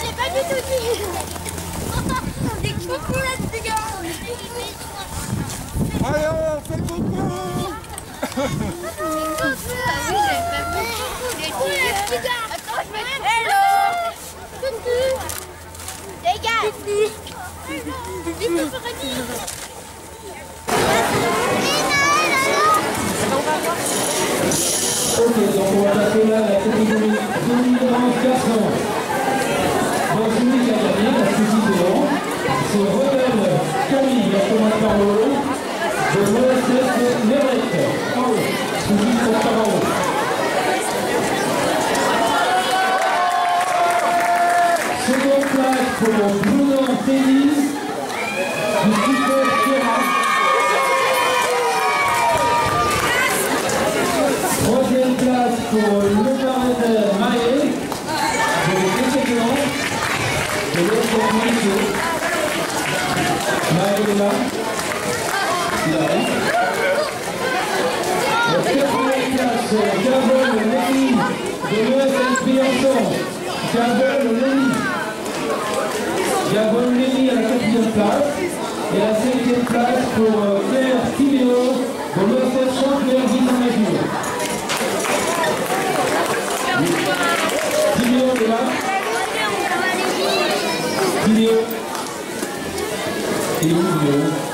J'ai pas du tout dit. Des coucou là, les gars. Allez, on fait coucou 次の方を Gabon Lenny à la quatrième place. Et la cinquième place pour Claire Timéo, de l'ESN Chanteur Ville-en-Major. Timéo est là. Timéo. Et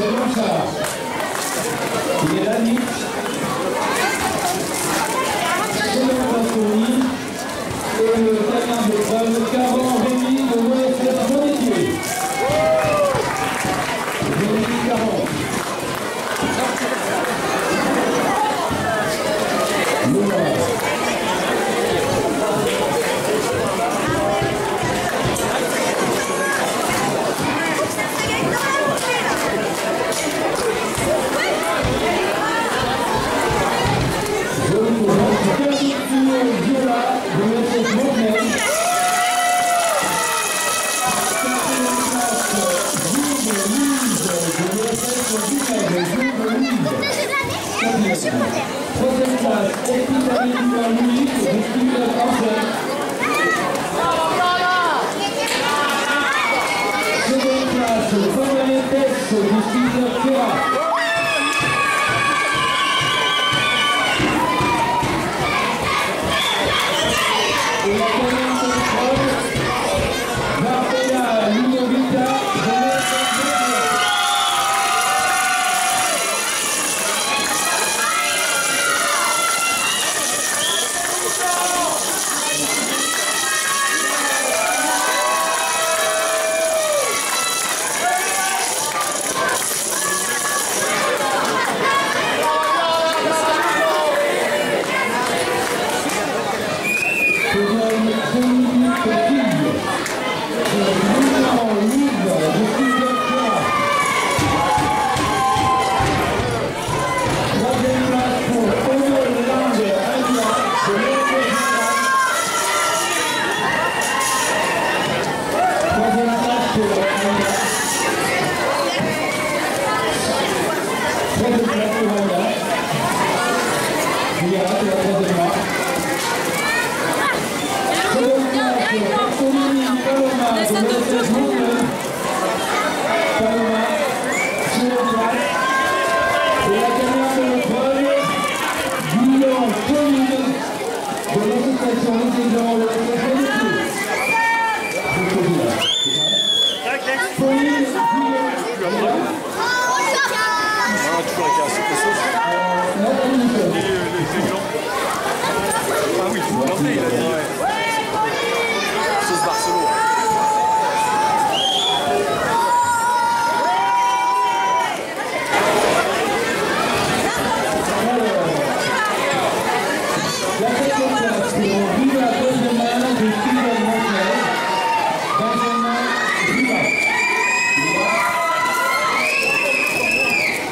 Nice Blanchard. Il est là, pour Nice. Et le gagnant de preuve, Caron Rémi de. Rémi Caron. Le. Louise. Quatrième. Troisième place, Epidamie Louis de Style Angèle. Seconde